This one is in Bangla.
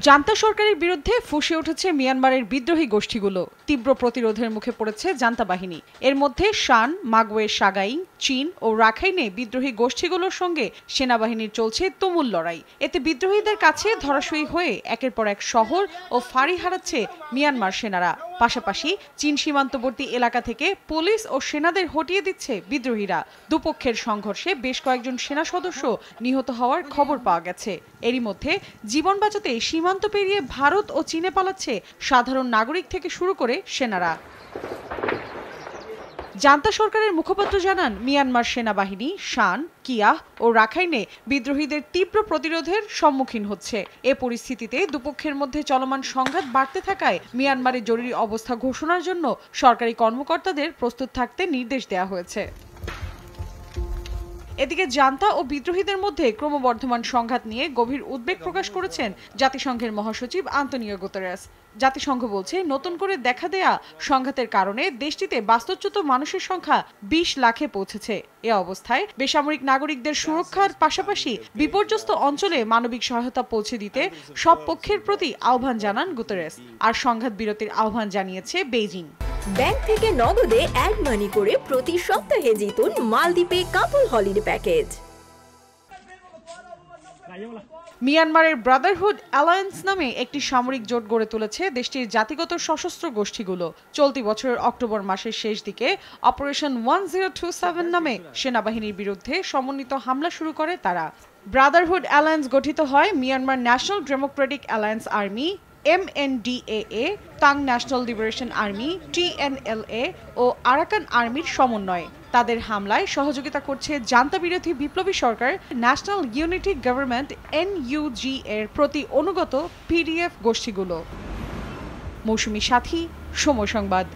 জান্তা সরকারের বিরুদ্ধে ফুসে উঠেছে মিয়ানমারের বিদ্রোহী গোষ্ঠীগুলো। তীব্র প্রতিরোধের মুখে পড়েছে জান্তা বাহিনী। এর মধ্যে শান মাগওয়ে সাগাইং, চীন ও রাখাইনে বিদ্রোহী গোষ্ঠীগুলোর সঙ্গে সেনাবাহিনীর চলছে তুমুল লড়াই। এতে বিদ্রোহীদের কাছে ধরাশয়ী হয়ে একের পর এক শহর ও ফাঁড়ি হারাচ্ছে মিয়ানমার সেনারা। পাশাপাশি চীন সীমান্তবর্তী এলাকা থেকে পুলিশ ও সেনাদের হটিয়ে দিচ্ছে বিদ্রোহীরা। দুপক্ষের সংঘর্ষে বেশ কয়েকজন সেনা সদস্য নিহত হওয়ার খবর পাওয়া গেছে। এরই মধ্যে জীবন বাঁচাতে সীমান্ত পেরিয়ে ভারত ও চীনে পালাচ্ছে সাধারণ নাগরিক থেকে শুরু করে সেনারা। জান্তা সরকারের মুখপাত্র জানান, মিয়ানমার সেনাবাহিনী, শান কিয়া ও রাখাইনে বিদ্রোহীদের তীব্র প্রতিরোধের সম্মুখীন হচ্ছে। এ পরিস্থিতিতে দুপক্ষের মধ্যে চলমান সংঘাত বাড়তে থাকায় মিয়ানমারে জরুরি অবস্থা ঘোষণার জন্য সরকারি কর্মকর্তাদের প্রস্তুত থাকতে নির্দেশ দেওয়া হয়েছে। এদিকে জান্তা ও বিদ্রোহীদের মধ্যে ক্রমবর্ধমান সংঘাত নিয়ে গভীর উদ্বেগ প্রকাশ করেছেন জাতিসংঘের মহাসচিব আন্তনিও গুতেরেস। জাতিসংঘ বলছে, নতুন করে দেখা দেয়া সংঘাতের কারণে দেশটিতে বাস্তুচ্যুত মানুষের সংখ্যা বিশ লাখে পৌঁছেছে। এ অবস্থায় বেসামরিক নাগরিকদের সুরক্ষার পাশাপাশি বিপর্যস্ত অঞ্চলে মানবিক সহায়তা পৌঁছে দিতে সব পক্ষের প্রতি আহ্বান জানান গুতেরেস। আর সংঘাত বিরতির আহ্বান জানিয়েছে বেইজিং। ব্যাংক থেকে নগদে অ্যাড মানি করে প্রতি সপ্তাহে জিতুন মালদ্বীপে কাপল হলিডে প্যাকেজ। মিয়ানমারের ব্রাদারহুড অ্যালায়েন্স নামে একটি সামরিক জোট গড়ে তুলেছে দেশটির জাতিগত সশস্ত্র গোষ্ঠীগুলো। চলতি বছরের অক্টোবর মাসের শেষ দিকে operation one zero two seven নামে সেনাবাহিনীর বিরুদ্ধে সমন্বিত হামলা শুরু করে তারা। ব্রাদারহুড অ্যালায়েন্স গঠিত হয় Myanmar national democratic alliance army MNDAA, Ta'ang national liberation army, TNLA ও আরাকান আর্মির সমন্বয়ে। তাদের হামলায় সহযোগিতা করছে জান্তা বিরোধী বিপ্লবী সরকার ন্যাশনাল ইউনিটি গভর্নমেন্ট এনইউজি এর প্রতি অনুগত পিডিএফ গোষ্ঠীগুলো। মৌসুমি সাথী, সময় সংবাদ।